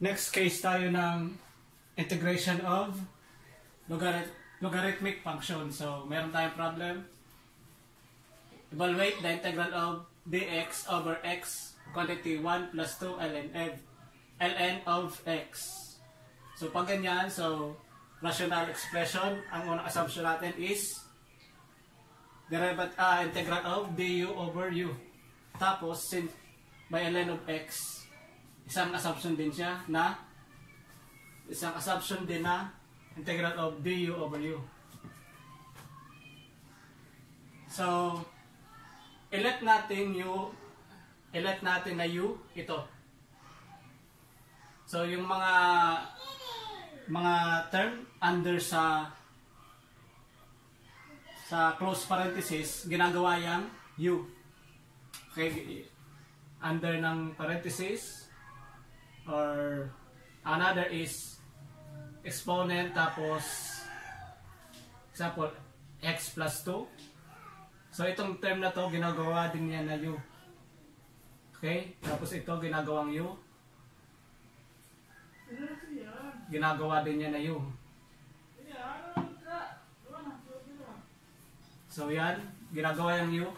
Next case tayo ng integration of logarit logarithmic function. So, meron tayong problem. Evaluate the integral of dx over x quantity 1 plus 2 ln f ln of x. So, pag ganyan, so, rational expression, ang unang assumption natin is derivative, ah, integral of du over u. Tapos, since by ln of x, isang assumption din siya na isang assumption din na integral of du over u. So, ilet natin u, ilet natin na u, ito. So, yung mga mga term under sa sa close parenthesis, ginagawa yang u. Okay, under ng parenthesis, or another is exponent tapos example x plus 2 so itong term na to ginagawa din niya na u. Okay? Tapos ito ginagawang u. Ginagawa din niya na u. So yan. Ginagawa yung u.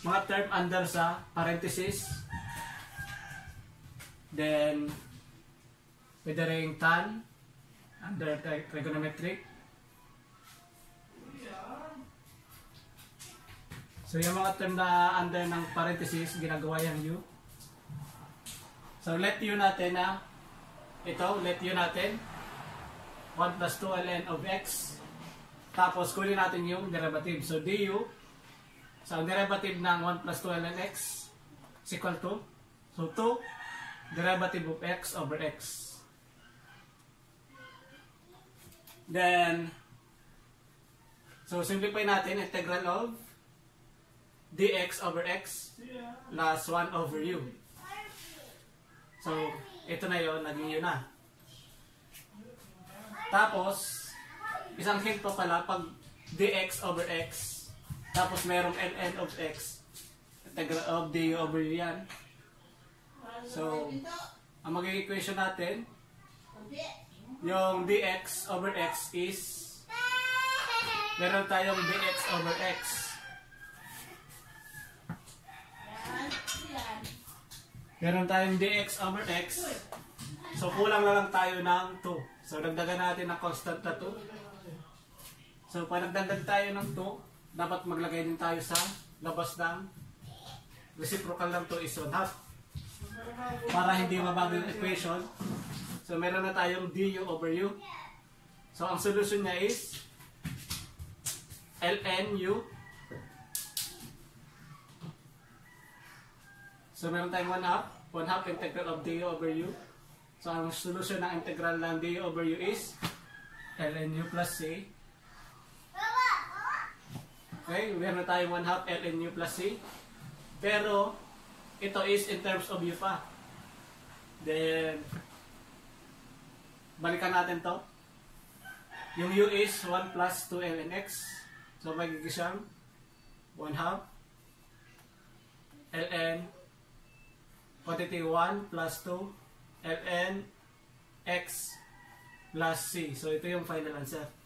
Mga term under sa parenthesis Then, pwede rin tan under trigonometric. So, yung mga term na under ng parenthesis, ginagawa yung u. So, let u natin na ito, let u natin 1 plus 2 ln of x. Tapos, kunin natin yung derivative. So, du, so, derivative ng 1 plus 2 ln x is equal to, so 2 derivative of x over x. Then, so simplify natin integral of dx over x plus 1 over u. So, ito na yon naging yun na. Tapos, isang hint pa pala, pag dx over x, tapos merong ln of x, integral of du over u yan. So, ang magiging equation natin, yung dx over x is, meron tayong dx over x. Meron tayong dx over x. So, kulang na lang tayo ng 2. So, dagdagan natin ng constant na 2. So, pag tayo ng 2, dapat maglagay din tayo sa labas ng reciprocal ng 2 is 1 half para hindi mabago yung equation. So, meron na tayong du over u. So, ang solution niya is ln u. So, meron tayong 1 half. 1 half integral of du over u. So, ang solution ng integral ng du over u is ln u plus c. Okay, meron tayong 1 half ln u plus c. Pero, ito is in terms of u pa. Then, balikan natin to. Yung u is 1 plus 2 ln x. So, magiging siyang 1 half ln quantity 1 plus 2 ln x plus c. So, ito yung final answer.